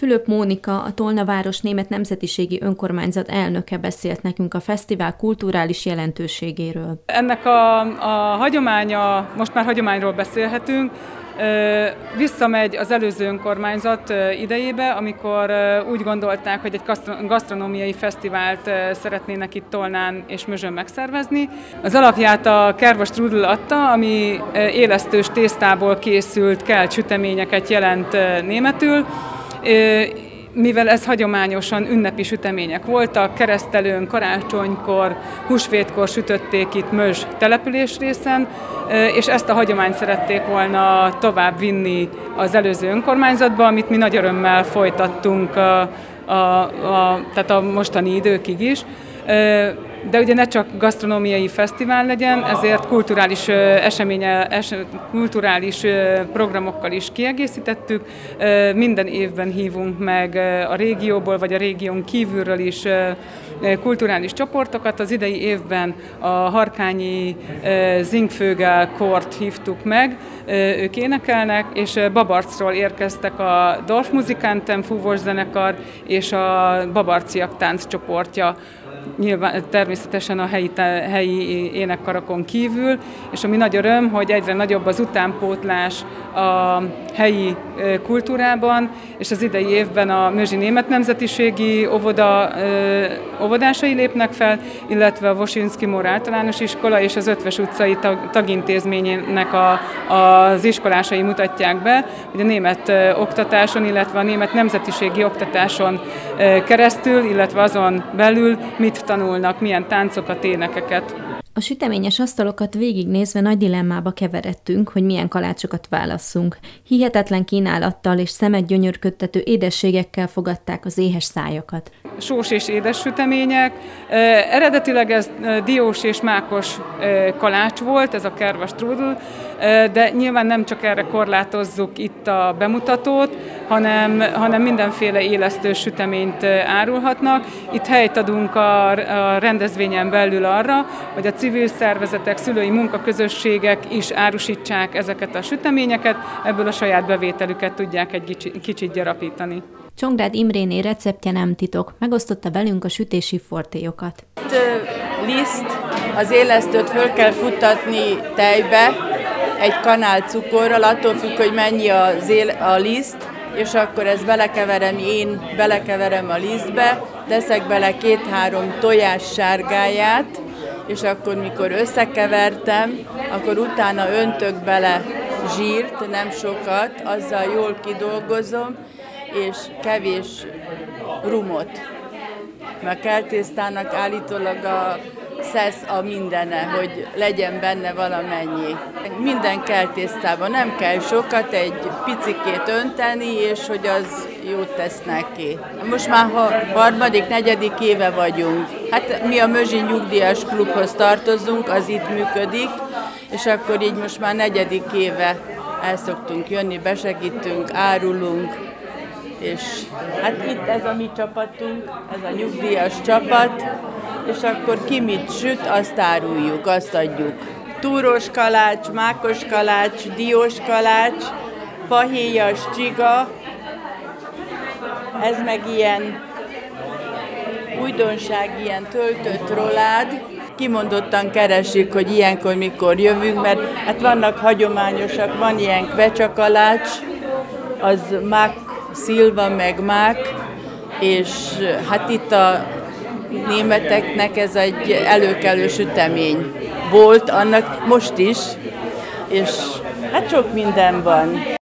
Fülöp Mónika, a Tolna város német nemzetiségi önkormányzat elnöke beszélt nekünk a fesztivál kulturális jelentőségéről. Ennek a, a hagyománya, most már hagyományról beszélhetünk, Visszamegy az előző önkormányzat idejébe, amikor úgy gondolták, hogy egy gasztronómiai fesztivált szeretnének itt Tolnán és Mözsön megszervezni. Az alapját a Kerva Strudel adta, ami élesztős tésztából készült kelt süteményeket jelent németül mivel ez hagyományosan ünnepi sütemények voltak, keresztelőn, karácsonykor, húsvétkor sütötték itt Mözs település részen, és ezt a hagyományt szerették volna tovább vinni az előző önkormányzatba, amit mi nagy örömmel folytattunk a, a, a, tehát a mostani időkig is de ugye ne csak gasztronómiai fesztivál legyen, ezért kulturális eseménye, es, kulturális programokkal is kiegészítettük. Minden évben hívunk meg a régióból, vagy a régión kívülről is kulturális csoportokat. Az idei évben a Harkányi Zinkfőgel kort hívtuk meg, ők énekelnek, és Babarcról érkeztek a Dorf Musikanten fúvós zenekar és a Babarciak tánc csoportja nyilván természetesen a helyi, helyi énekkarakon kívül, és ami nagy öröm, hogy egyre nagyobb az utánpótlás a helyi kultúrában, és az idei évben a Mözsi Német Nemzetiségi óvoda, óvodásai lépnek fel, illetve a Vosinski Mór általános iskola és az Ötves utcai tag, tagintézményének a, az iskolásai mutatják be, hogy a német oktatáson, illetve a német nemzetiségi oktatáson keresztül, illetve azon belül mit tanulnak, milyen táncokat, énekeket. A süteményes asztalokat végignézve nagy dilemmába keveredtünk, hogy milyen kalácsokat válasszunk. Hihetetlen kínálattal és szemet gyönyörködtető édességekkel fogadták az éhes szájakat. Sós és édes sütemények. Eredetileg ez diós és mákos kalács volt, ez a kerva strudel, de nyilván nem csak erre korlátozzuk itt a bemutatót, hanem, hanem mindenféle élesztő süteményt árulhatnak. Itt helyt adunk a, a rendezvényen belül arra, hogy a civil szervezetek, szülői munkaközösségek is árusítsák ezeket a süteményeket, ebből a saját bevételüket tudják egy kicsit, gyarapítani. Csongrád Imréné receptje nem titok, megosztotta velünk a sütési fortélyokat. Liszt, az élesztőt föl kell futtatni tejbe, egy kanál cukorral, attól függ, hogy mennyi az él, a liszt, és akkor ezt belekeverem, én belekeverem a lisztbe, teszek bele két-három tojás sárgáját, és akkor mikor összekevertem, akkor utána öntök bele zsírt, nem sokat, azzal jól kidolgozom, és kevés rumot. Mert keltésztának állítólag a szesz a mindene, hogy legyen benne valamennyi. Minden keltésztában nem kell sokat, egy picikét önteni, és hogy az jót tesz neki. Most már harmadik, negyedik éve vagyunk. Hát mi a Mözsi Nyugdíjas Klubhoz tartozunk, az itt működik, és akkor így most már negyedik éve el szoktunk jönni, besegítünk, árulunk, és hát itt ez a mi csapatunk, ez a nyugdíjas csapat, és akkor ki mit süt, azt áruljuk, azt adjuk. Túros kalács, mákos kalács, diós kalács, fahéjas csiga, ez meg ilyen újdonság, ilyen töltött rolád, kimondottan keresik, hogy ilyenkor mikor jövünk, mert hát vannak hagyományosak, van ilyen kvecsakalács, az mák, szilva, meg mák, és hát itt a németeknek ez egy előkelő sütemény volt, annak most is, és hát sok minden van.